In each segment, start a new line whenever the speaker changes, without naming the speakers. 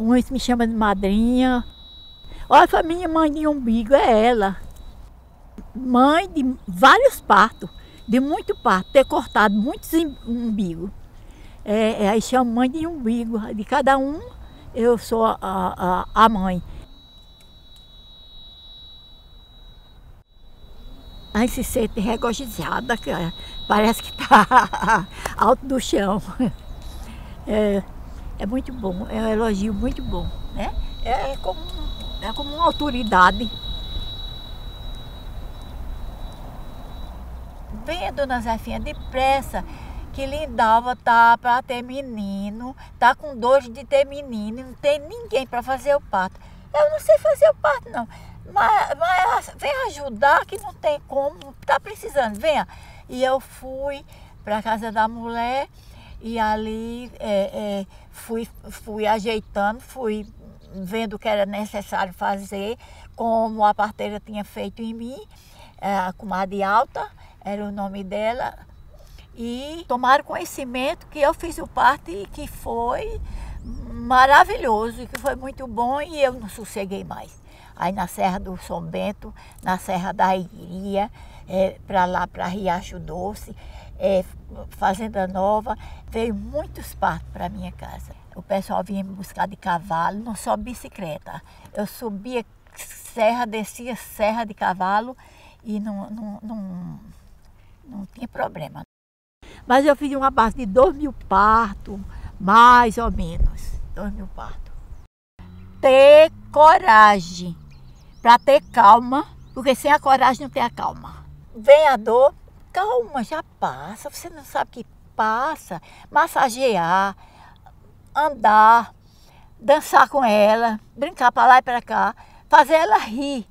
Uns me chamam de madrinha. Olha, a minha mãe de umbigo é ela. Mãe de vários partos, de muito parto, ter cortado muitos umbigos. É, é, aí chama mãe de umbigo. De cada um, eu sou a, a, a mãe. A gente se sente regozijada, parece que está alto do chão. É, é muito bom, é um elogio muito bom, né? É como, é como uma autoridade. Venha, dona Zefinha, depressa, que Lindalva tá para ter menino, tá com dor de ter menino, não tem ninguém para fazer o parto. Eu não sei fazer o parto, não. Mas, mas vem ajudar que não tem como, tá precisando, venha. E eu fui para casa da mulher e ali é, é, fui, fui ajeitando, fui vendo o que era necessário fazer, como a parteira tinha feito em mim, é, a comadre alta, era o nome dela, e tomaram conhecimento que eu fiz o parto e que foi maravilhoso, que foi muito bom e eu não sosseguei mais. Aí na Serra do São Bento, na Serra da Iria, é, para lá, para Riacho Doce, é, Fazenda Nova, veio muitos partos para minha casa. O pessoal vinha me buscar de cavalo, não só bicicleta. Eu subia serra, descia serra de cavalo e não, não, não, não tinha problema. Mas eu fiz uma base de dois mil partos, mais ou menos, dois mil partos. Ter coragem para ter calma, porque sem a coragem não tem a calma. Vem a dor, calma, já passa, você não sabe que passa. Massagear, andar, dançar com ela, brincar para lá e para cá, fazer ela rir.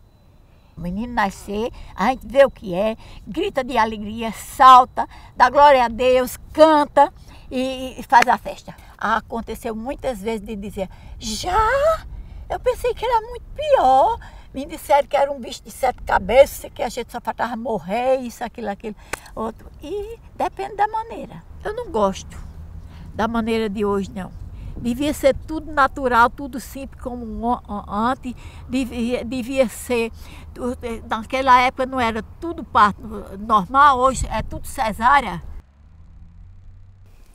O menino nascer, a gente vê o que é, grita de alegria, salta, dá glória a Deus, canta e, e faz a festa. Aconteceu muitas vezes de dizer, já? Eu pensei que era muito pior. Me disseram que era um bicho de sete cabeças, que a gente só faltava morrer, isso, aquilo, aquilo, outro. E depende da maneira. Eu não gosto da maneira de hoje, não. Devia ser tudo natural, tudo simples como antes. Devia, devia ser. Naquela época não era tudo parto normal, hoje é tudo cesárea.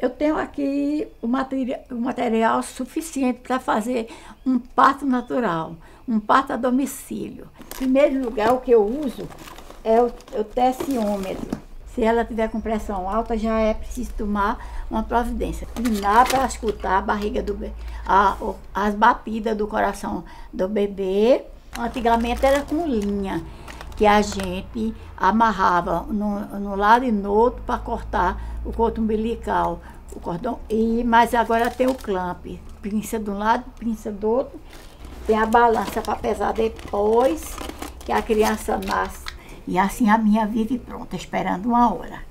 Eu tenho aqui o material, o material suficiente para fazer um parto natural, um parto a domicílio. Em primeiro lugar, o que eu uso é o, o tensiômetro. Se ela tiver com pressão alta, já é preciso tomar uma providência. Pinar para escutar a barriga do a, as batidas do coração do bebê. Antigamente era com linha, que a gente amarrava no, no lado e no outro para cortar o corto umbilical, o cordão. E, mas agora tem o clamp, pinça de um lado, pinça do outro. Tem a balança para pesar depois que a criança nasce. E assim a minha vive pronta, esperando uma hora.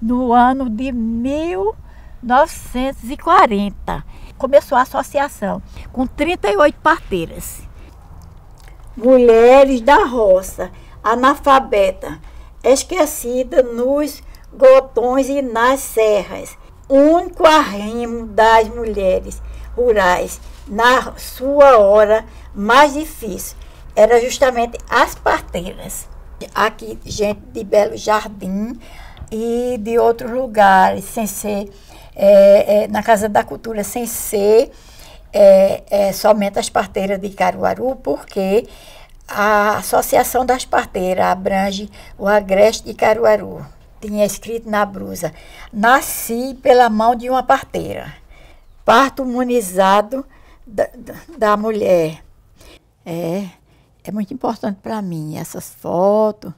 No ano de 1940, começou a associação, com 38 parteiras. Mulheres da roça, analfabeta, esquecida nos gotões e nas serras. Único arrimo das mulheres rurais na sua hora mais difícil era justamente as parteiras. Aqui, gente de Belo Jardim e de outros lugares, sem ser é, é, na Casa da Cultura, sem ser é, é somente as parteiras de Caruaru, porque a Associação das Parteiras abrange o agreste de Caruaru. Tinha escrito na brusa: Nasci pela mão de uma parteira. Parto imunizado da, da mulher. É, é muito importante para mim essas fotos.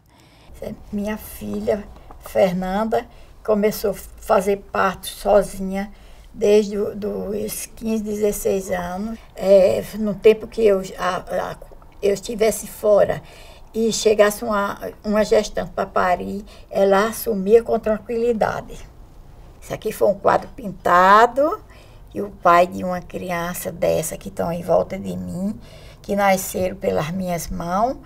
Minha filha, Fernanda, começou a fazer parto sozinha desde os 15, 16 anos. É, no tempo que eu, a, a, eu estivesse fora e chegasse uma, uma gestante para parir, ela assumia com tranquilidade. Isso aqui foi um quadro pintado e o pai de uma criança dessa que estão em volta de mim, que nasceram pelas minhas mãos,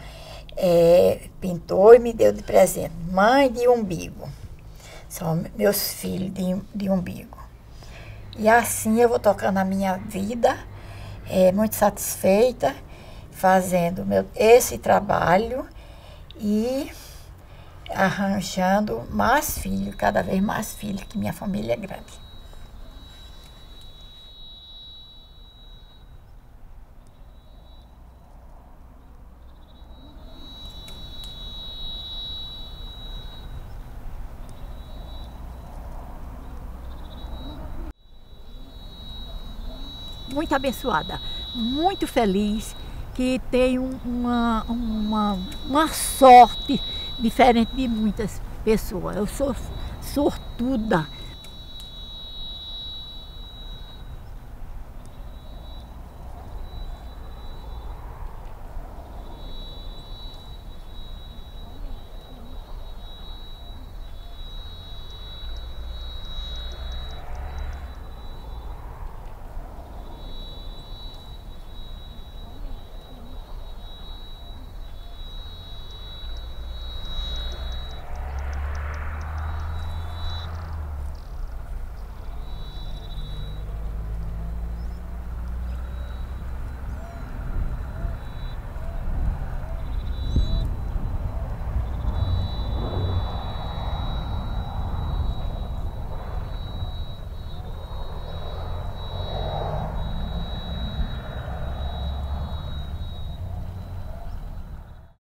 é, pintou e me deu de presente. Mãe de umbigo. São meus filhos de, de umbigo. E assim eu vou tocando a minha vida é, muito satisfeita fazendo meu, esse trabalho e arranjando mais filhos, cada vez mais filhos, que minha família é grande. muito abençoada, muito feliz, que tenho uma, uma, uma sorte diferente de muitas pessoas. Eu sou sortuda